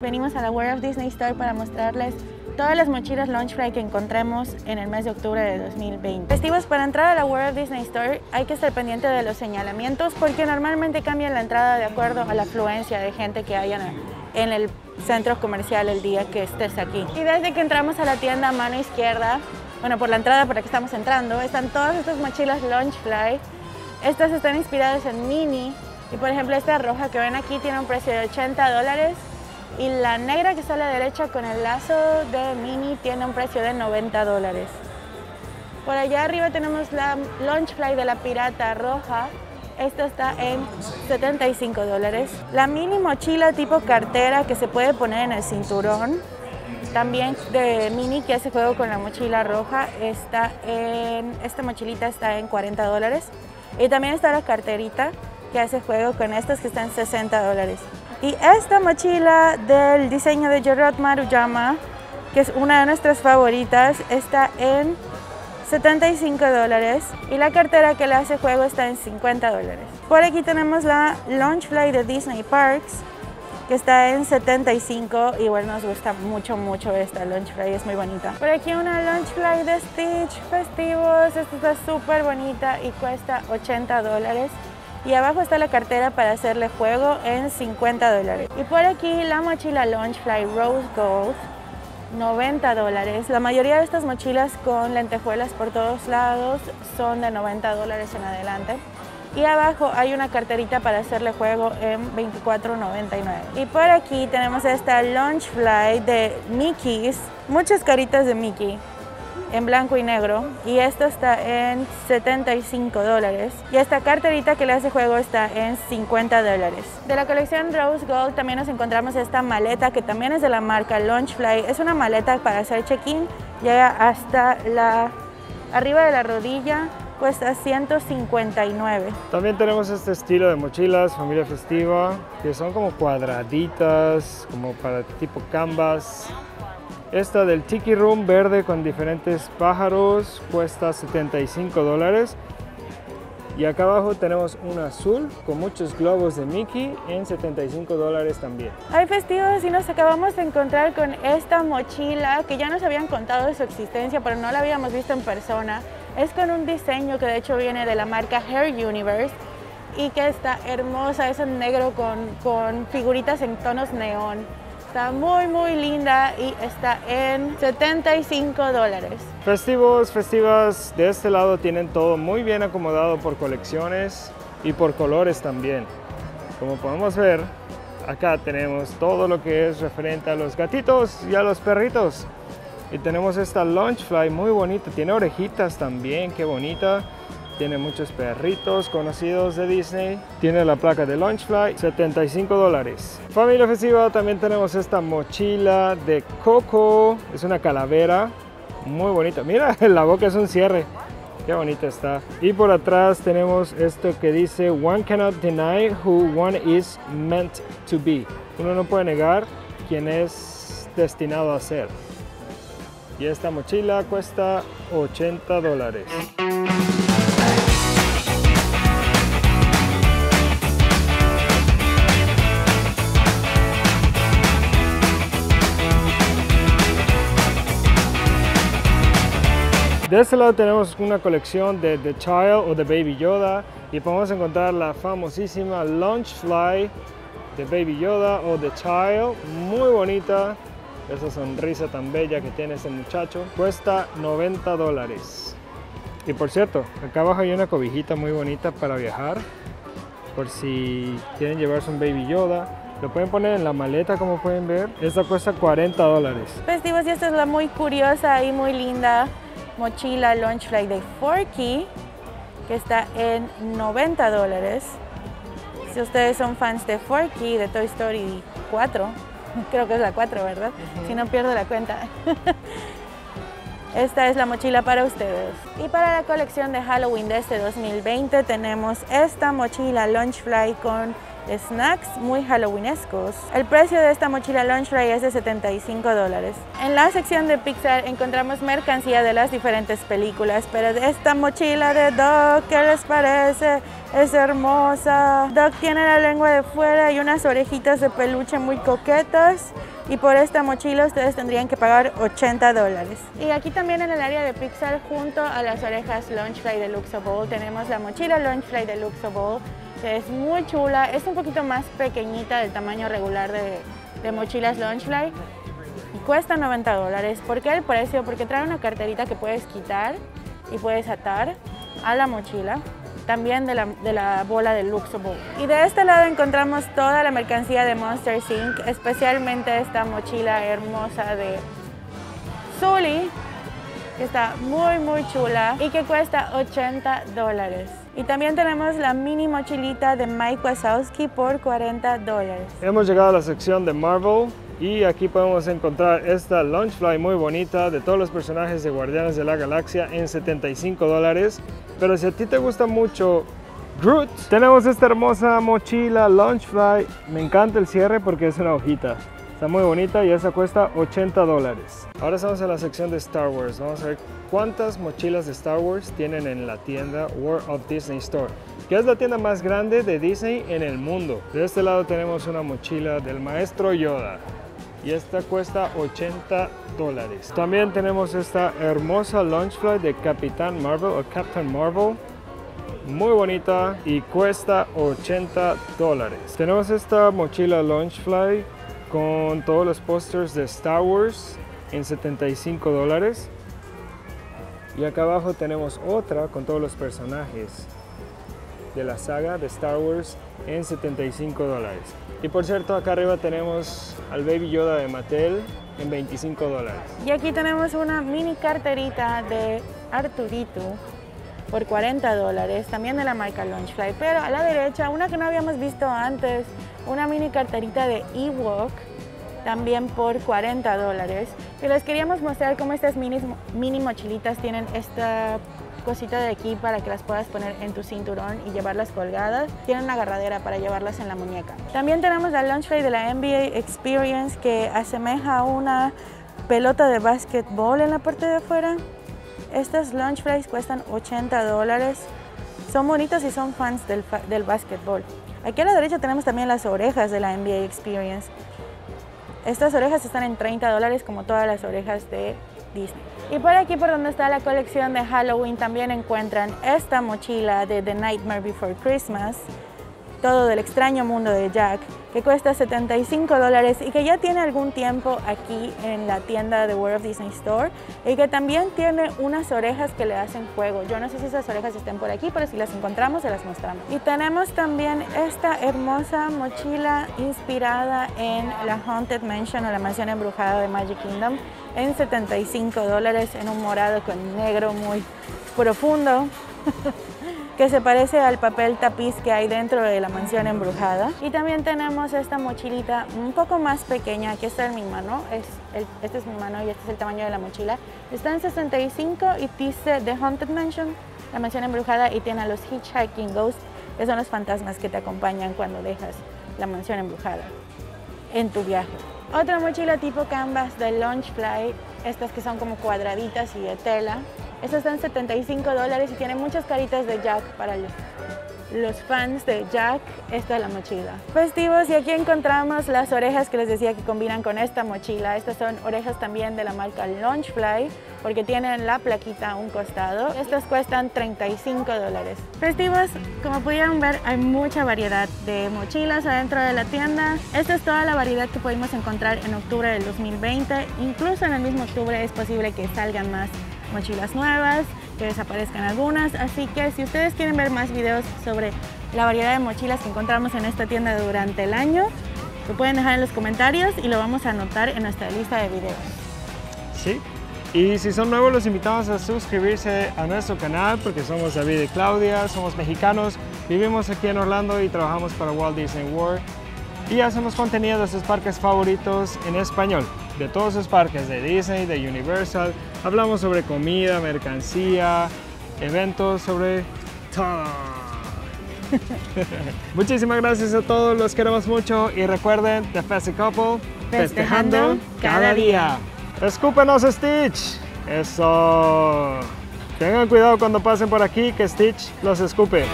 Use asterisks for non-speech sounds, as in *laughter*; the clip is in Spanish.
Venimos a la World of Disney Store para mostrarles todas las mochilas Launchfly que encontremos en el mes de octubre de 2020. Festivos para entrar a la World of Disney Store hay que estar pendiente de los señalamientos porque normalmente cambian la entrada de acuerdo a la afluencia de gente que haya en el centro comercial el día que estés aquí. Y desde que entramos a la tienda a mano izquierda, bueno, por la entrada por la que estamos entrando, están todas estas mochilas Launchfly. Estas están inspiradas en Mini y por ejemplo esta roja que ven aquí tiene un precio de 80 dólares y la negra que está a la derecha con el lazo de Mini tiene un precio de 90 dólares. Por allá arriba tenemos la Launchfly de la Pirata Roja. Esta está en 75 dólares. La mini mochila tipo cartera que se puede poner en el cinturón. También de Mini que hace juego con la mochila roja. Está en, esta mochilita está en 40 dólares. Y también está la carterita que hace juego con estas que están en 60 dólares. Y esta mochila del diseño de Gerard Maruyama, que es una de nuestras favoritas, está en 75 dólares y la cartera que le hace juego está en 50 dólares. Por aquí tenemos la Launchfly de Disney Parks, que está en 75 y bueno, nos gusta mucho, mucho esta Launchfly, es muy bonita. Por aquí una Launchfly de Stitch festivos, esta está súper bonita y cuesta 80 dólares y abajo está la cartera para hacerle juego en 50 dólares. Y por aquí la mochila Launchfly Rose Gold, 90 dólares. La mayoría de estas mochilas con lentejuelas por todos lados son de 90 dólares en adelante. Y abajo hay una carterita para hacerle juego en 24.99. Y por aquí tenemos esta Launchfly de Mickey's, muchas caritas de Mickey en blanco y negro y esto está en 75 dólares y esta carterita que le hace juego está en 50 dólares. De la colección Rose Gold también nos encontramos esta maleta que también es de la marca Launchfly. Es una maleta para hacer check-in, llega hasta la arriba de la rodilla cuesta 159. También tenemos este estilo de mochilas, familia festiva, que son como cuadraditas, como para tipo canvas. Esta del Tiki Room verde con diferentes pájaros cuesta 75 dólares. Y acá abajo tenemos un azul con muchos globos de Mickey en 75 dólares también. Hay festivos y nos acabamos de encontrar con esta mochila que ya nos habían contado de su existencia, pero no la habíamos visto en persona. Es con un diseño que de hecho viene de la marca Hair Universe y que está hermosa, es en negro con, con figuritas en tonos neón. Está muy muy linda y está en 75 dólares. Festivos, festivas de este lado tienen todo muy bien acomodado por colecciones y por colores también. Como podemos ver, acá tenemos todo lo que es referente a los gatitos y a los perritos. Y tenemos esta Launchfly muy bonita, tiene orejitas también, qué bonita. Tiene muchos perritos conocidos de Disney. Tiene la placa de Launchfly, 75 dólares. Familia festiva, también tenemos esta mochila de Coco. Es una calavera muy bonita. Mira, *laughs* la boca es un cierre. Qué bonita está. Y por atrás tenemos esto que dice One cannot deny who one is meant to be. Uno no puede negar quién es destinado a ser. Y esta mochila cuesta 80 dólares. De este lado tenemos una colección de The Child o de Baby Yoda y podemos encontrar la famosísima Launchfly de Baby Yoda o The Child, muy bonita, esa sonrisa tan bella que tiene ese muchacho, cuesta 90 dólares. Y por cierto, acá abajo hay una cobijita muy bonita para viajar, por si quieren llevarse un Baby Yoda. Lo pueden poner en la maleta como pueden ver. Esta cuesta 40 dólares. Festivos y esta es la muy curiosa y muy linda mochila Launchfly de Forky que está en 90 dólares. Si ustedes son fans de Forky, de Toy Story 4, *laughs* creo que es la 4, ¿verdad? Si no pierdo la cuenta. *laughs* Esta es la mochila para ustedes. Y para la colección de Halloween de este 2020 tenemos esta mochila Launchfly con snacks muy halloweenescos. El precio de esta mochila Lunchfly es de 75 dólares. En la sección de Pixar encontramos mercancía de las diferentes películas, pero esta mochila de Doc, ¿qué les parece? Es hermosa. Doc tiene la lengua de fuera y unas orejitas de peluche muy coquetas y por esta mochila ustedes tendrían que pagar 80 dólares. Y aquí también en el área de Pixar, junto a las orejas Launchfly Deluxeable, tenemos la mochila Launchfly Deluxeable, que es muy chula, es un poquito más pequeñita del tamaño regular de, de mochilas Launchfly y cuesta 90 dólares. ¿Por qué el precio? Porque trae una carterita que puedes quitar y puedes atar a la mochila también de la, de la bola de Luxable. Y de este lado encontramos toda la mercancía de Monster Inc., especialmente esta mochila hermosa de Sully, que está muy muy chula y que cuesta 80 dólares. Y también tenemos la mini mochilita de Mike Wazowski por 40 dólares. Hemos llegado a la sección de Marvel y aquí podemos encontrar esta Launchfly muy bonita de todos los personajes de Guardianes de la Galaxia en 75 dólares. Pero si a ti te gusta mucho Groot, tenemos esta hermosa mochila Launchfly. Me encanta el cierre porque es una hojita. Está muy bonita y esa cuesta 80 dólares. Ahora estamos en la sección de Star Wars. Vamos a ver cuántas mochilas de Star Wars tienen en la tienda World of Disney Store, que es la tienda más grande de Disney en el mundo. De este lado tenemos una mochila del maestro Yoda y esta cuesta 80 dólares. También tenemos esta hermosa Launchfly de Capitán Marvel o Captain Marvel muy bonita y cuesta 80 dólares. Tenemos esta mochila Launchfly con todos los posters de Star Wars en 75 dólares. Y acá abajo tenemos otra con todos los personajes de la saga de Star Wars en 75 dólares. Y por cierto, acá arriba tenemos al Baby Yoda de Mattel en 25 dólares. Y aquí tenemos una mini carterita de Arturito por 40 dólares, también de la marca Launchfly. Pero a la derecha, una que no habíamos visto antes, una mini carterita de Ewok, también por 40 dólares. Y les queríamos mostrar cómo estas mini, mini mochilitas tienen esta cosita de aquí para que las puedas poner en tu cinturón y llevarlas colgadas. Tienen una agarradera para llevarlas en la muñeca. También tenemos la Launchfly de la NBA Experience que asemeja a una pelota de básquetbol en la parte de afuera. Estas Launchflies cuestan 80 dólares. Son bonitas y son fans del, del. Aquí a la derecha tenemos también las orejas de la NBA Experience. Estas orejas están en 30 dólares como todas las orejas de Disney. Y por aquí por donde está la colección de Halloween también encuentran esta mochila de The Nightmare Before Christmas todo del extraño mundo de Jack, que cuesta 75 dólares y que ya tiene algún tiempo aquí en la tienda de World of Disney Store y que también tiene unas orejas que le hacen juego. Yo no sé si esas orejas estén por aquí, pero si las encontramos se las mostramos. Y tenemos también esta hermosa mochila inspirada en la Haunted Mansion o la mansión embrujada de Magic Kingdom en 75 dólares en un morado con negro muy profundo. *laughs* que se parece al papel tapiz que hay dentro de la mansión embrujada. Y también tenemos esta mochilita un poco más pequeña, aquí está en mi mano, es este es mi mano y este es el tamaño de la mochila. Está en 65 y dice The Haunted Mansion, la mansión embrujada, y tiene a los Hitchhiking Ghosts, que son los fantasmas que te acompañan cuando dejas la mansión embrujada en tu viaje. Otra mochila tipo canvas de Launchfly, estas que son como cuadraditas y de tela, estas están 75 dólares y tiene muchas caritas de Jack para los, fans de Jack. Esta es la mochila. Festivos y aquí encontramos las orejas que les decía que combinan con esta mochila. Estas son orejas también de la marca Launchfly porque tienen la plaquita a un costado. Estas cuestan 35 dólares. Festivos, como pudieron ver, hay mucha variedad de mochilas adentro de la tienda. Esta es toda la variedad que pudimos encontrar en octubre del 2020. Incluso en el mismo octubre es posible que salgan más mochilas nuevas, que desaparezcan algunas. Así que si ustedes quieren ver más videos sobre la variedad de mochilas que encontramos en esta tienda durante el año, lo pueden dejar en los comentarios y lo vamos a anotar en nuestra lista de videos. Sí, y si son nuevos los invitamos a suscribirse a nuestro canal porque somos David y Claudia, somos mexicanos, vivimos aquí en Orlando y trabajamos para Walt Disney World y hacemos contenido de sus parques favoritos en español, de todos sus parques de Disney, de Universal, Hablamos sobre comida, mercancía, eventos, sobre todo. *laughs* Muchísimas gracias a todos, los queremos mucho y recuerden, The Fessy Couple, Festejando cada día. Escúpenos Stitch. Eso. Tengan cuidado cuando pasen por aquí que Stitch los escupe.